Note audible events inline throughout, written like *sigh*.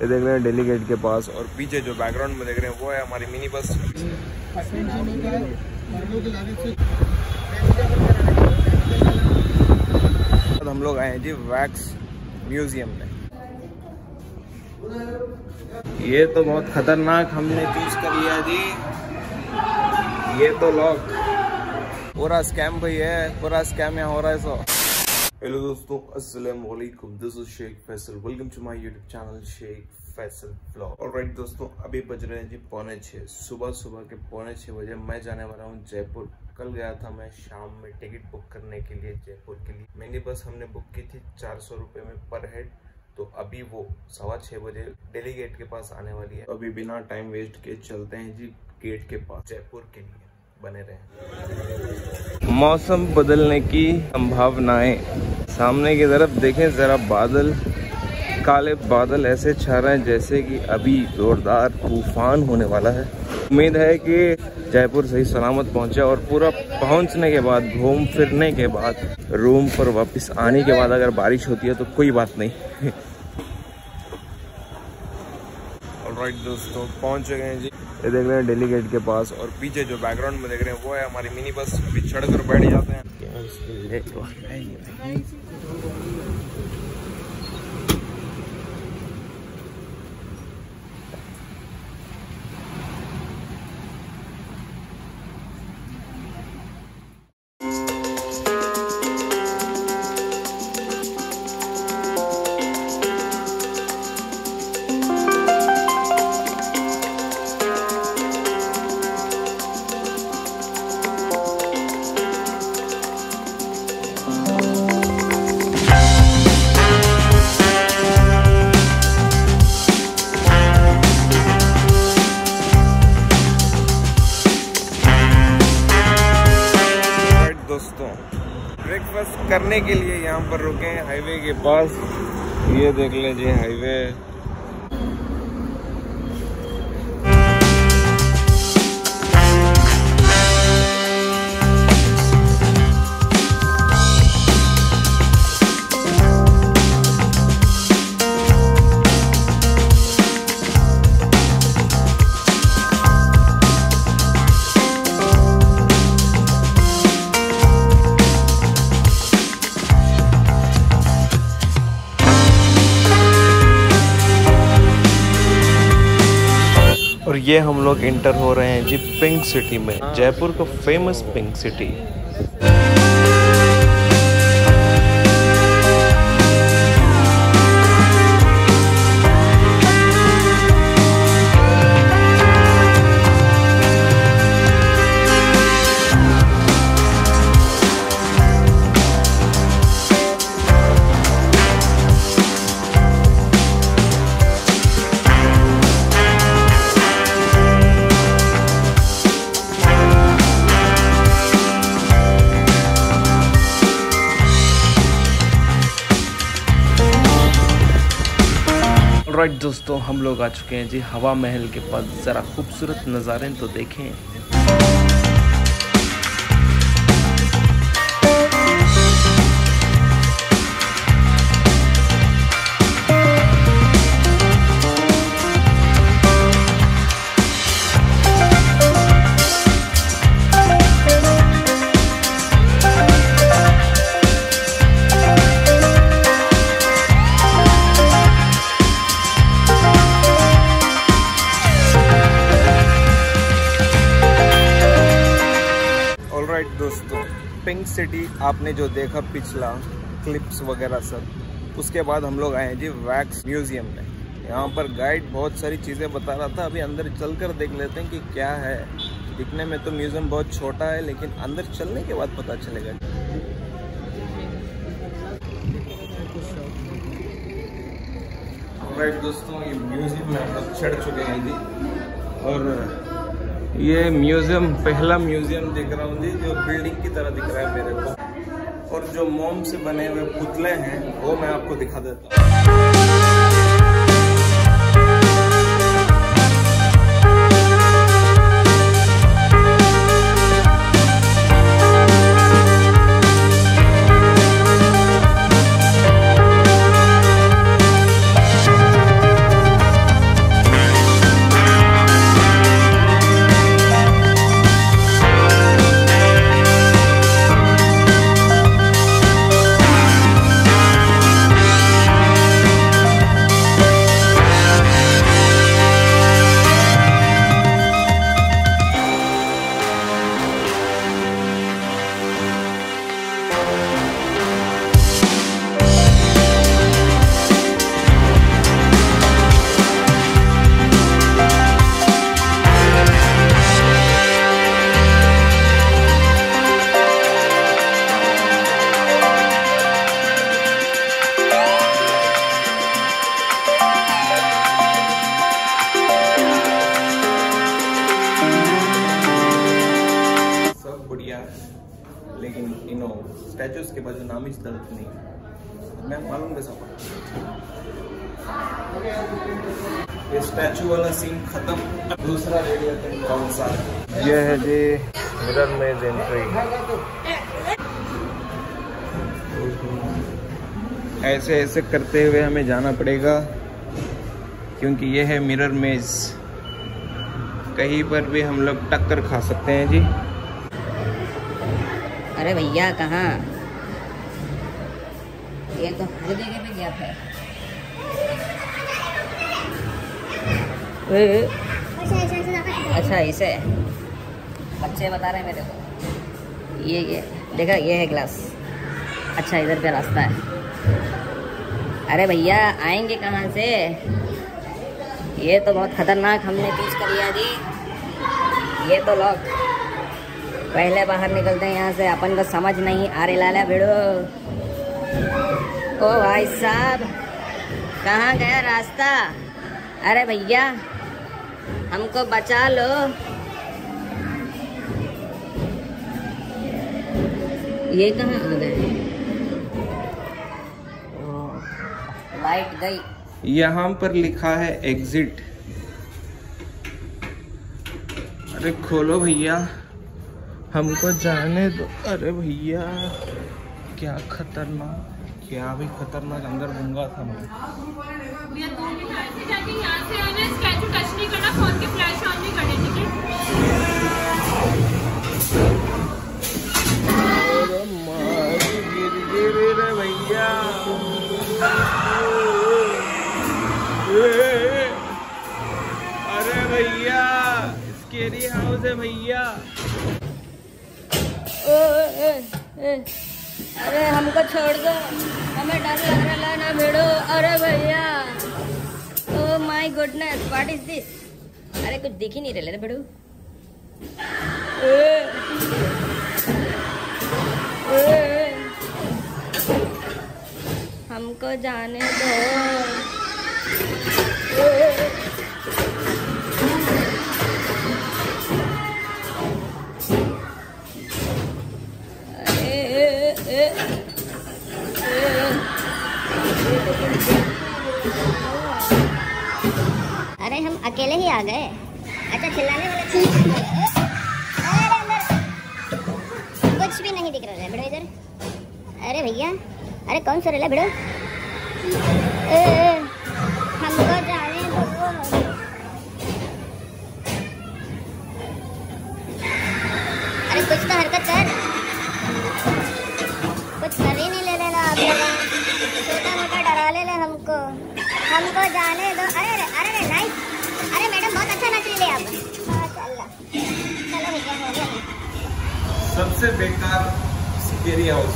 ये देख रहे हैं दिल्ली गेट के पास और पीछे जो बैकग्राउंड में देख रहे हैं वो है हमारी मिनी बस हम लोग आए हैं जी वैक्स म्यूज़ियम में। ये तो बहुत खतरनाक हमने चूज़ कर लिया जी। ये तो लॉक पूरा स्कैम भाई है, पूरा स्कैम यहाँ हो रहा है सो। हेलो दोस्तों, अस्सलाम वालेकुम this is Sheikh Faisal welcome to my YouTube channel Sheikh Faisal blog alright दोस्तों, अभी बज रहे हैं जी पौने छः सुबह सुबह के पौने छः बजे मैं जाने वाला हूँ जयपुर। कल गया था मैं शाम में टिकट बुक करने के लिए, जयपुर के लिए। मिनी बस हमने बुक की थी चार सौ रुपये में पर हेड। तो अभी वो सवा छः बजे डेली गेट के पास आने वाली है। अभी बिना टाइम वेस्ट किए चलते हैं जी गेट के पास, जयपुर के लिए। बने रहे। मौसम बदलने की संभावनाएँ। सामने की तरफ़ देखें, जरा बादल, काले बादल ऐसे छा रहे हैं जैसे कि अभी जोरदार तूफ़ान होने वाला है। उम्मीद है कि जयपुर सही सलामत पहुँचे और पूरा पहुँचने के बाद, घूम फिरने के बाद, रूम पर वापस आने के बाद अगर बारिश होती है तो कोई बात नहीं। *laughs* ऑलराइट दोस्तों, पहुँच गए जी। ये देख रहे हैं डेली गेट के पास और पीछे जो बैकग्राउंड में देख रहे हैं, वो है हमारी मिनी बस अभी चढ़ कर बैठ जाते हैं। करने के लिए यहाँ पर रुके हैं हाईवे के पास। ये देख लें जी हाईवे। ये हम लोग इंटर हो रहे हैं जी पिंक सिटी में, जयपुर का फ़ेमस पिंक सिटी राइट दोस्तों, हम लोग आ चुके हैं जी हवा महल के पास। ज़रा खूबसूरत नज़ारे तो देखें। पिंक सिटी आपने जो देखा पिछला क्लिप्स वगैरह सब, उसके बाद हम लोग आए जी वैक्स म्यूज़ियम में। यहाँ पर गाइड बहुत सारी चीज़ें बता रहा था, अभी अंदर चलकर देख लेते हैं कि क्या है। दिखने में तो म्यूज़ियम बहुत छोटा है, लेकिन अंदर चलने के बाद पता चलेगा। दोस्तों, ये म्यूज़ियम में हम लोग चढ़ चुके हैं जी। और ये म्यूज़ियम, पहला म्यूज़ियम देख रहा हूँ जी, जो बिल्डिंग की तरह दिख रहा है मेरे को। और जो मोम से बने हुए पुतले हैं, वो मैं आपको दिखा देता हूँ। ये स्टैचू वाला सीन खत्म। दूसरा रेडियो कौन सा? ये है जी मिरर में एंट्री ऐसे ऐसे करते हुए हमें जाना पड़ेगा क्योंकि ये है मिरर मेज कहीं पर भी हम लोग टक्कर खा सकते हैं जी। अरे भैया कहाँ? ये तो हर जगह पे गया था। ए, अच्छा इसे। बच्चे बता रहे हैं मेरे को। ये ये देखा ये है ग्लास अच्छा इधर पे रास्ता है। अरे भैया आएँगे कहाँ से? ये तो बहुत खतरनाक हमने चूज़ कर लिया जी ये तो लॉक पहले बाहर निकलते हैं यहाँ से। अपन को समझ नहीं आ रही लाला भिड़ो। ओ भाई साहब, कहाँ गया रास्ता? अरे भैया, हमको बचा लो। ये कहाँ आ गए? लाइट गई। यहाँ पर लिखा है एग्जिट अरे खोलो भैया, हमको जाने दो। अरे भैया। क्या खतरनाक क्या भी खतरनाक अंदर गुंगा था मैं। भैया दो मिनट ऐसे जाके यहाँ से आना स्टैचू टच नहीं करना फ़ोन के फ्लैश ऑन नहीं करने ठीक है अरे भैया भैया स्केरी हाउस है भैया। ओ, ए, ए, अरे हमको छोड़ दो। हमें डर लग रहा है ना भिड़ो। अरे भैया। ओ my goodness what is this अरे कुछ दिख ही नहीं रहे भिड़ो। हमको जाने दो। ए, अरे भैया, अरे कौन सा रेला भिड़ो? हमको जाने दो अरे कुछ तो हरकत कर। कुछ कर ही नहीं ले लेना आप छोटा मोटा डरा हमको। हमको जाने दो। अरे अरे नाइस अरे मैडम, बहुत अच्छा नाच रही है आप सबसे बेकार हाउस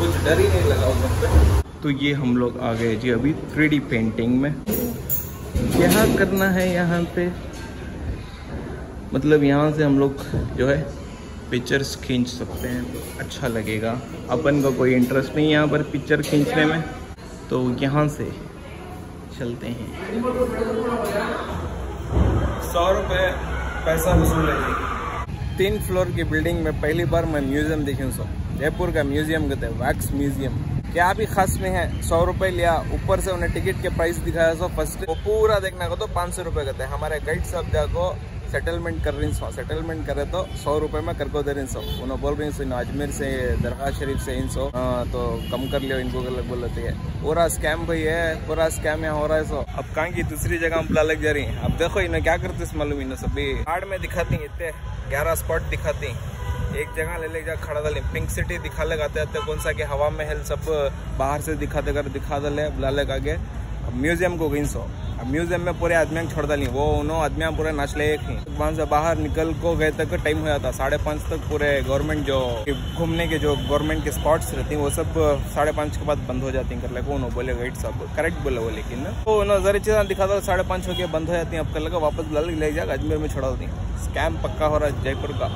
कुछ डर ही नहीं लगा पे। तो ये हम लोग आ गए जी अभी थ्री पेंटिंग में। क्या करना है यहाँ पे। मतलब यहाँ से हम लोग जो है पिक्चर्स खींच सकते हैं तो अच्छा लगेगा। अपन को कोई इंटरेस्ट नहीं है यहाँ पर पिक्चर खींचने में। तो यहाँ से चलते हैं। सौ रुपये पैसा वसूल है। तीन फ्लोर की बिल्डिंग में पहली बार मैं म्यूज़ियम देखी सो जयपुर का म्यूज़ियम कहते हैं, वैक्स म्यूज़ियम। क्या भी खास में है, सौ रुपए लिया, ऊपर से उन्हें टिकट के प्राइस दिखाया, सो फ़र्स्ट वो पूरा देखना को तो पाँच सौ रुपये कहते हैं। हमारे गाइड साहब जाको सेटलमेंट कर रही सो सेटलमेंट करे तो सौ रुपए में करको दे रही सो उन्होंने बोल रही सो अजमेर से, दरगाह शरीफ से इन सो तो कम कर लियो, इनको गलत बोल रही है। पूरा स्कैम भाई है, पूरा स्कैम यहाँ हो रहा है, सो अब कहाँ की दूसरी जगह हम बुला लग जा रही है? अब देखो इन्हें क्या करते मालूम इन्हें सभी। कार्ड में दिखाती इतने ग्यारह स्पॉट दिखाती एक जगह ले ले जा, खड़ा दले पिंक सिटी दिखा ले आते कौन सा के हवा महल सब बाहर से दिखाते कर दिखा दल बुला ले आगे। अब म्यूज़ियम को गई सो। अब म्यूज़ियम में पूरे आदमियों छोड़ डाली वो उन्होंने आदमियाँ पूरे नाच ले एक वहाँ से बाहर निकल को गए तक टाइम हो जाता साढ़े पाँच तक पूरे गवर्नमेंट जो घूमने के जो गवर्नमेंट के स्पॉट्स रहती हैं, वो सब साढ़े पाँच के बाद बंद हो जाती हैं। कर लगे उन्होंने बोले गाइड साहब करेक्ट बोले वो लेकिन। तो उन्होंने जरा चीज़ें दिखा दो, साढ़े पाँच हो के बंद हो जाती है। अब कर लगा वापस ले जाकर अजमेर में छोड़ा दी। स्कैम पक्का हो रहा है, जयपुर का।